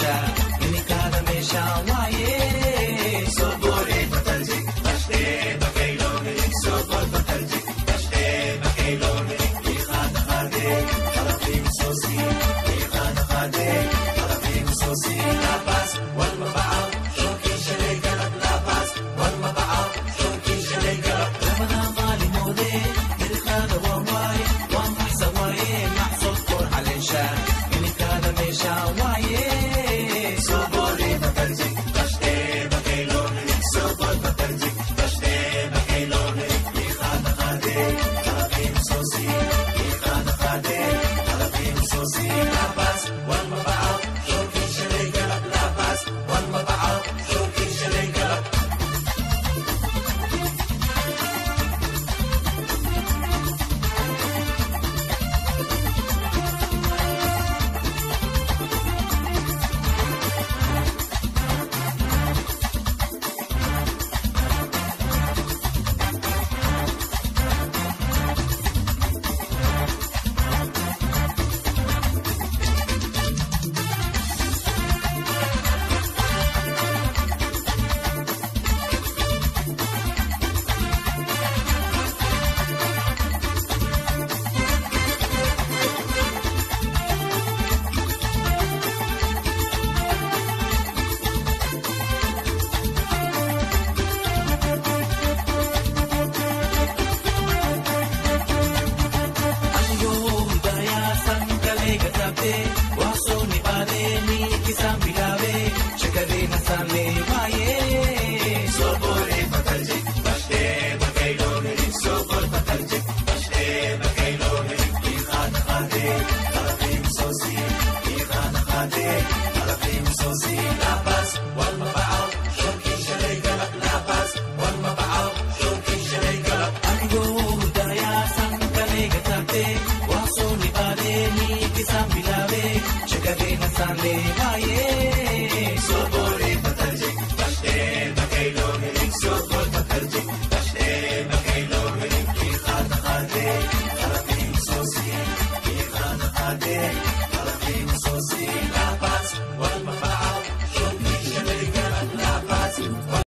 child. Harkisaa miidhaabee shakarree na saamee baay'ee. Sooboree bakalje bashee bakayloone soobor bakalje bashee bakayloone irraan haadee alaafee misoosii irraan haadee alaafee misoosii laafaas wal maba'aa shookiin shalee gala laafaas wal maba'aa shookiin shalee gala. Aangoo daayaa sangalee gataatee waasoo ni baatee miidhisaa miidhaabee shakarree na saamee.